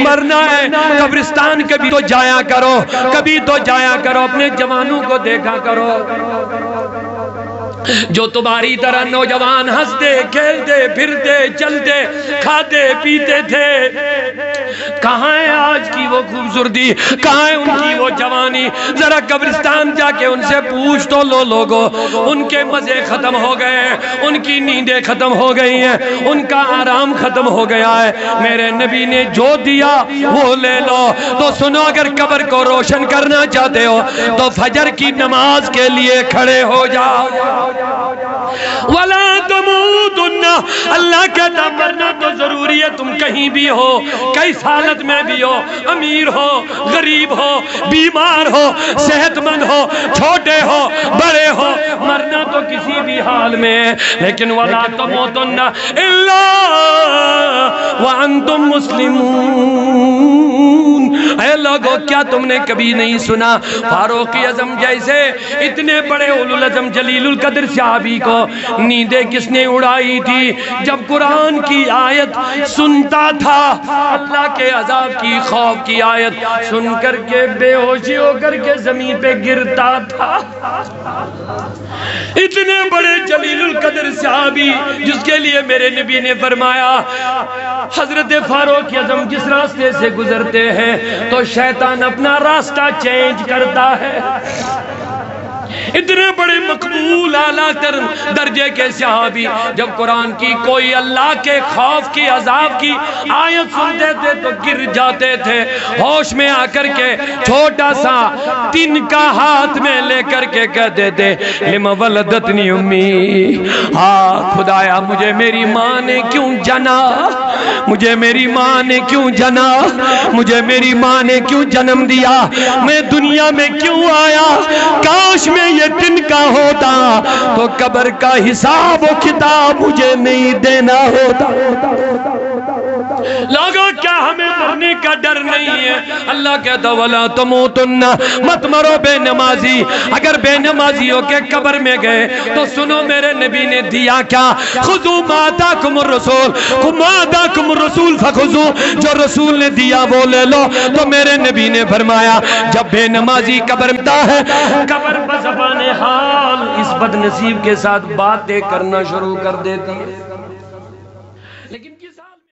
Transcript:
मरना है, कब्रिस्तान कभी तो जाया करो, कभी तो जाया करो, अपने जवानों को देखा करो। जो तुम्हारी तरह नौजवान हँसते, खेलते, फिरते, चलते, खाते, पीते थे। कहा है आज की वो खूबसूरती? कहा है उनकी वो जवानी? जरा कब्रिस्तान जाके उनसे पूछ तो लो लोगो। उनके मज़े खत्म हो गए हैं, उनकी नींदें खत्म हो गई हैं, उनका आराम खत्म हो गया है। मेरे नबी ने जो दिया, वो ले लो। तो सुनो, अगर कब्र को रोशन करना चाहते हो तो फजर की नमाज़ के लिए खड़े हो जाओ। वाला तमुदुन्ना अल्लाह कहता मरना तो ज़रूरी है तुम कहीं भी हो कई हालत में भी हो अमीर हो गरीब हो बीमार हो सेहतमंद हो छोटे हो बड़े हो मरना तो किसी भी हाल में लेकिन वाला तमुदुन्ना इल्ला व अंतुम मुस्लिमून। लोगो क्या तुमने कभी नहीं सुना? फारूक आज़म जैसे इतने बड़े उलुल आज़म जलीलुल कदर साहबी को नींदे किसने उड़ाई थी? जब कुरान की आयत सुनता था, अल्लाह के अजाब की खौफ की आयत सुन करके बेहोशी होकर के ज़मीन पे गिरता था। इतने बड़े जलीलुल कदर साहबी, जिसके लिए मेरे नबी ने फरमाया, हज़रत फारूक आज़म जिस रास्ते से गुजरते हैं तो शैतान अपना रास्ता चेंज करता है। इतने बड़े मकबूल आला दर्जे के सहाबी, जब कुरान की कोई अल्लाह के खौफ की, अजाब की आयत सुनते थे तो गिर जाते थे। होश में आकर के छोटा सा तिन का हाथ में लेकर के कहते थे, लिम उम्मी हाँ खुदाया, मुझे मेरी माँ ने क्यों जना? मुझे मेरी माँ ने क्यों जना? मुझे मेरी माँ ने क्यों जन्म दिया? मैं दुनिया में क्यों आया? काश में ये दिन का होता तो कब्र का हिसाब किताब मुझे नहीं देना होता। लोगों, क्या हमें मरने का डर नहीं है? अल्लाह कहता, वाला तुम तुन्ना मत मरो बेनमाजी। अगर बेनमाजी हो के कब्र में गए तो सुनो मेरे नबी ने दिया क्या? खुदू माता कुमर रसूल माता कुमर रसूल फखुजू जो रसूल ने दिया वो ले लो। तो मेरे नबी ने फरमाया, जब बेनमाजी कबर है, कबर बजबान हाल इस बदनसीब के साथ बातें करना शुरू कर देती है।